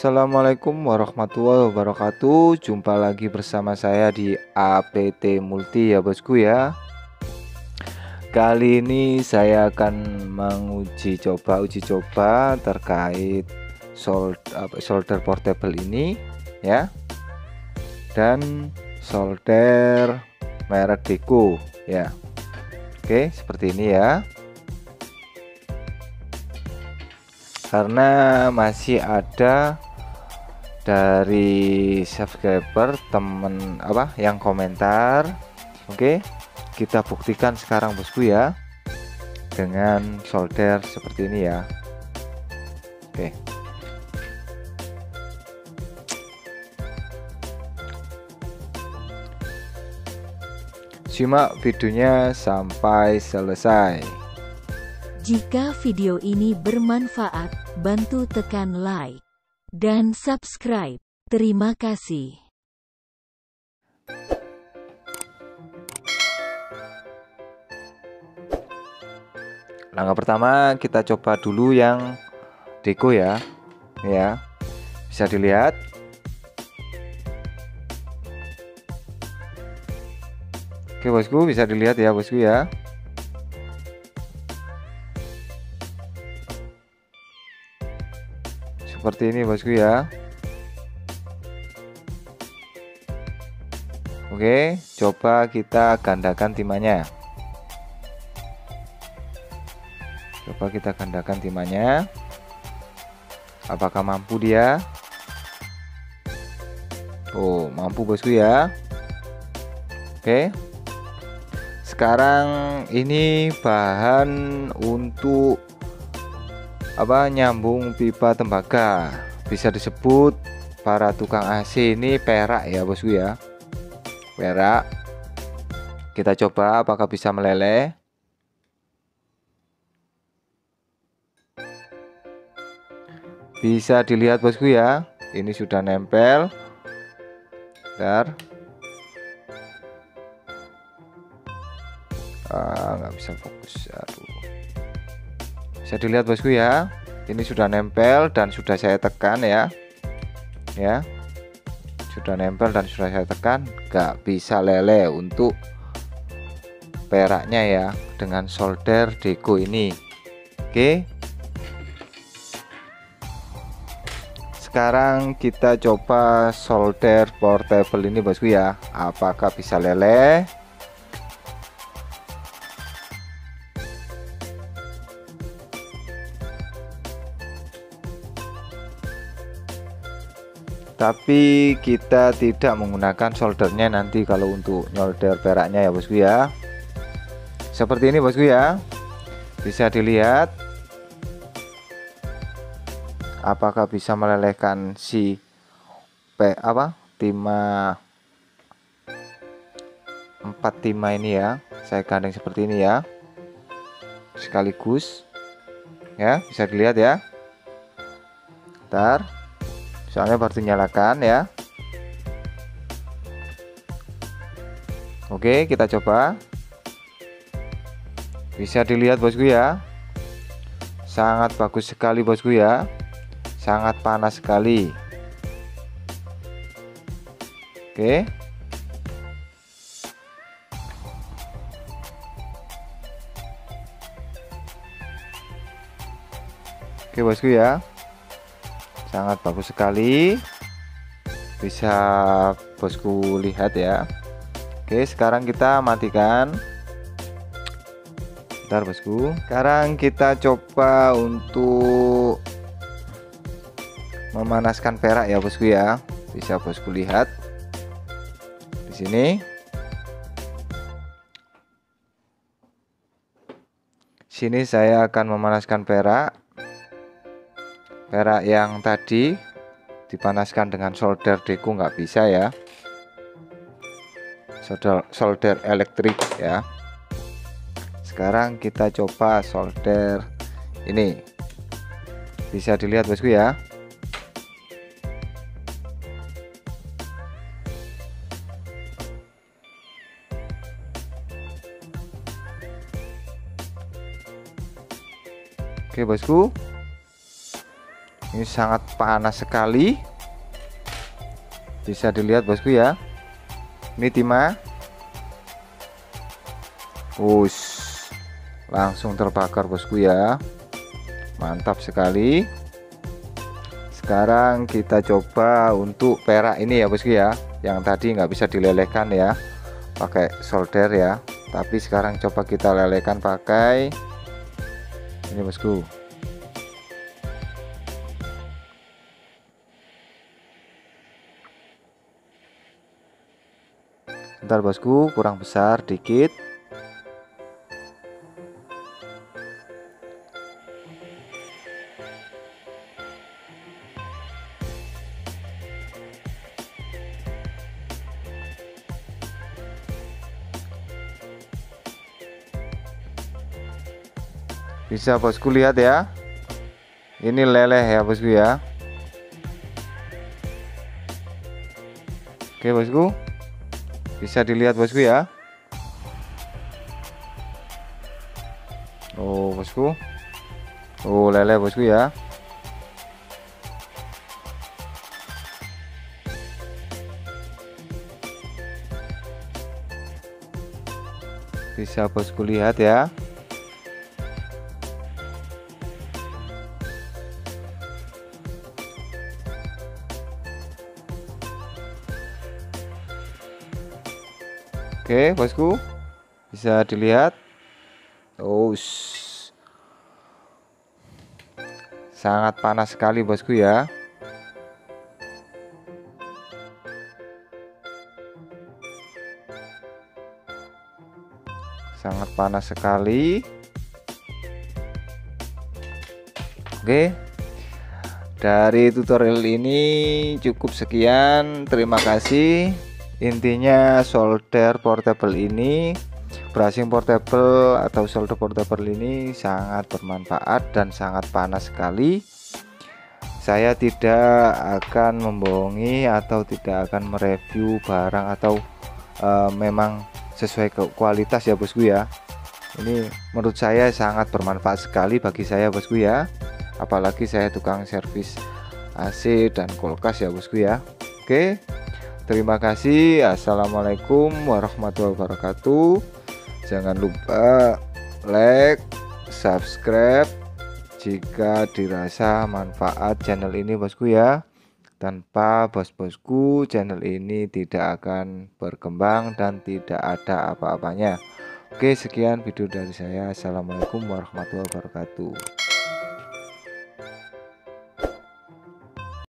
Assalamualaikum warahmatullahi wabarakatuh. Jumpa lagi bersama saya di APT Multi ya bosku ya. Kali ini saya akan menguji coba uji coba terkait solder portable ini ya. Dan solder merek Deco ya. Oke seperti ini ya. Karena masih ada dari subscriber temen apa yang komentar oke? Kita buktikan sekarang bosku ya dengan solder seperti ini ya. Oke. Simak videonya sampai selesai. Jika video ini bermanfaat, bantu tekan like dan subscribe. Terima kasih. Langkah pertama kita coba dulu yang deco ya. Ya. Bisa dilihat. Oke, Bosku, bisa dilihat ya, Bosku ya. Seperti ini bosku ya. Oke coba kita gandakan timahnya coba kita gandakan timahnya apakah mampu dia? Oh mampu bosku ya. Oke. Sekarang ini bahan untuk apa nyambung pipa tembaga. Bisa disebut para tukang AC ini perak ya bosku ya. Perak. Kita coba apakah bisa meleleh. Bisa dilihat bosku ya. Ini sudah nempel. Bentar. ah nggak bisa fokus. Aduh bisa dilihat bosku ya. Ini sudah nempel dan sudah saya tekan ya. Ya. Sudah nempel dan sudah saya tekan. Gak bisa lele untuk peraknya ya dengan solder deco ini. Oke. Sekarang kita coba solder portable ini bosku ya. Apakah bisa lele tapi kita tidak menggunakan soldernya nanti kalau untuk nyolder peraknya ya bosku ya. Seperti ini bosku ya. Bisa dilihat. Apakah bisa melelehkan si P apa timah empat timah ini ya? Saya gandeng seperti ini ya. Sekaligus ya bisa dilihat ya. Ntar soalnya baru dinyalakan ya. Oke kita coba. Bisa dilihat bosku ya. Sangat bagus sekali bosku ya. Sangat panas sekali. Oke. Oke bosku ya sangat bagus sekali. Bisa bosku lihat ya. Oke sekarang kita matikan. Bentar bosku. Sekarang kita coba untuk memanaskan perak ya bosku ya. Bisa bosku lihat. Di sini. Sini saya akan memanaskan perak perak yang tadi dipanaskan dengan solder deku nggak bisa ya. Solder, solder elektrik ya. Sekarang kita coba solder ini. Bisa dilihat bosku ya. Oke bosku ini sangat panas sekali. Bisa dilihat bosku ya. Ini timah. Us langsung terbakar bosku ya. Mantap sekali. Sekarang kita coba untuk perak ini ya bosku ya. Yang tadi nggak bisa dilelehkan ya. Pakai solder ya. Tapi sekarang coba kita lelehkan pakai ini bosku Bentar bosku. Kurang besar dikit. Bisa bosku lihat ya. Ini leleh ya bosku ya. Oke bosku bisa dilihat bosku ya. Oh bosku. Oh leleh bosku ya. Bisa bosku lihat ya Oke bosku. Bisa dilihat. Oh sangat panas sekali bosku ya. Sangat panas sekali. Oke. Dari tutorial ini cukup sekian. Terima kasih intinya solder portable ini brushing portable atau solder portable ini sangat bermanfaat dan sangat panas sekali. Saya tidak akan membohongi atau tidak akan mereview barang atau uh, memang sesuai ke kualitas ya bosku ya. Ini menurut saya sangat bermanfaat sekali bagi saya bosku ya. Apalagi saya tukang servis AC dan kulkas ya bosku ya. Oke Terima kasih. Assalamualaikum warahmatullahi wabarakatuh. Jangan lupa like, subscribe jika dirasa manfaat channel ini bosku ya. Tanpa bos-bosku channel ini tidak akan berkembang dan tidak ada apa-apanya. Oke, sekian video dari saya. Assalamualaikum warahmatullahi wabarakatuh.